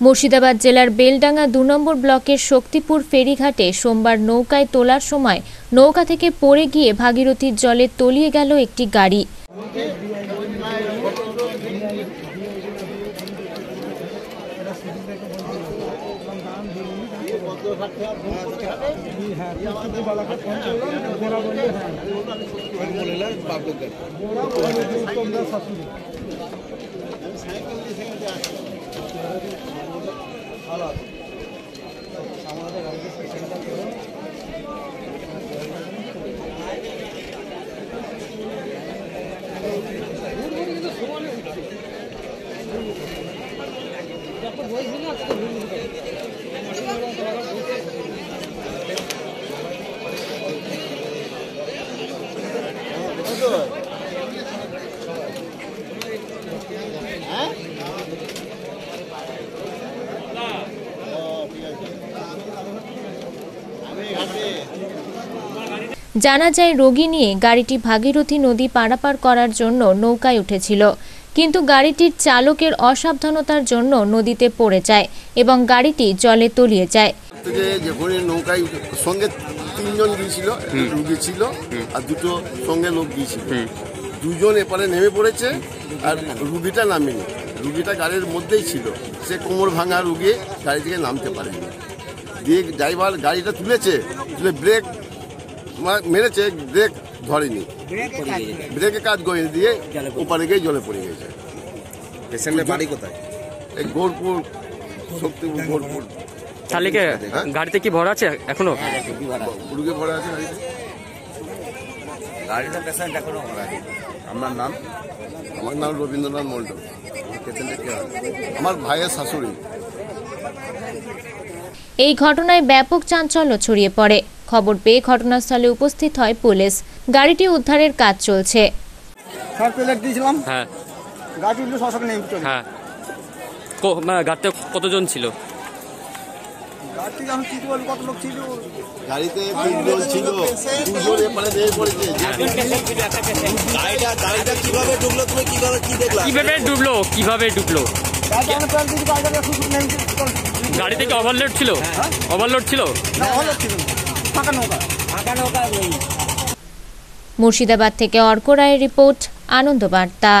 মুর্শিদাবাদ জেলার বেলডাঙ্গা দু নম্বর ব্লকের শক্তিপুর ফেরিঘাটে সোমবার নৌকায় তোলার সময় নৌকা থেকে পড়ে গিয়ে ভাগীরথীর জলে তলিয়ে গেল একটি গাড়ি। ভালো আছে আমাদের গাড়িতে সেন্টার করুন কিন্তু সমানে উঠছে যখন বই দিলে আজকে জানা যায় রোগী নিয়ে গাড়িটি ভাগীরথী নদী পারাপার করার জন্য নৌকায় উঠেছিল। কিন্তু গাড়িটির চালকের অসাবধানতার জন্য নদীতে পড়ে যায় এবং গাড়িটি জলে তলিয়ে যায়। নৌকায় সঙ্গে তিনজন গিয়েছিল রুগী ছিল আর দুটো সঙ্গে লোক গিয়েছিল। দুজন এপারে নেমে পড়েছে আর রুগীটা নামেনি। রুগীটা গাড়ির মধ্যেই ছিল। সে কোমর ভাঙা রুগী গাড়ি থেকে নামতে পারেনি। দিয়ে ড্রাইভার গাড়িটা তুলেছে তুলে ব্রেক মা- মেরেছে ব্রেক ধরেনি। ব্রেকে কাজ করে দিয়ে ওপারে গিয়ে জলে পড়ে গেছে। পেশেন্টের বাড়ি কোথায়? এই গোরপুর শক্তিপুর গোরপুর তাহলে কি হ্যাঁ? গাড়িতে কি ভরা আছে এখনও? রুগী পড়ে আছে। গাড়িতে? গাড়িটা পেশেন্ট এখনও মারা গেছে। আপনার নাম? আমার নাম রবীন্দ্রনাথ মন্ডল পেশেন্টের কে আমার ভাইয়ের শাশুড়ি। এই ঘটনায় ব্যাপক চাঞ্চল্য ছড়িয়ে পড়ে। খবর পেয়ে ঘটনাস্থলে উপস্থিত হয় পুলিশ। গাড়িটি উদ্ধারের কাজ চলছে। স্যার প্লেট দিয়েছিলাম। হ্যাঁ। গাড়ি উঠলে সব নেই চলে হ্যাঁ। কো- গাড়িতে কতজন ছিল? গাড়ি আমি কি বলি কত লোক ছিল? গাড়িতে তিনজন ছিল। দুজন এপারে নেমে পড়েছে। কীভাবে ডুবলো কীভাবে ডুবলো গাড়ি আমি প্লেট দিয়েছি গাড়িটা শুধু নেই গাড়ি থেকে ওভারলোড ছিল? ওভারলোড ছিল? মুর্শিদাবাদ থেকে অর্ক রায়ের রিপোর্ট আনন্দ বার্তা।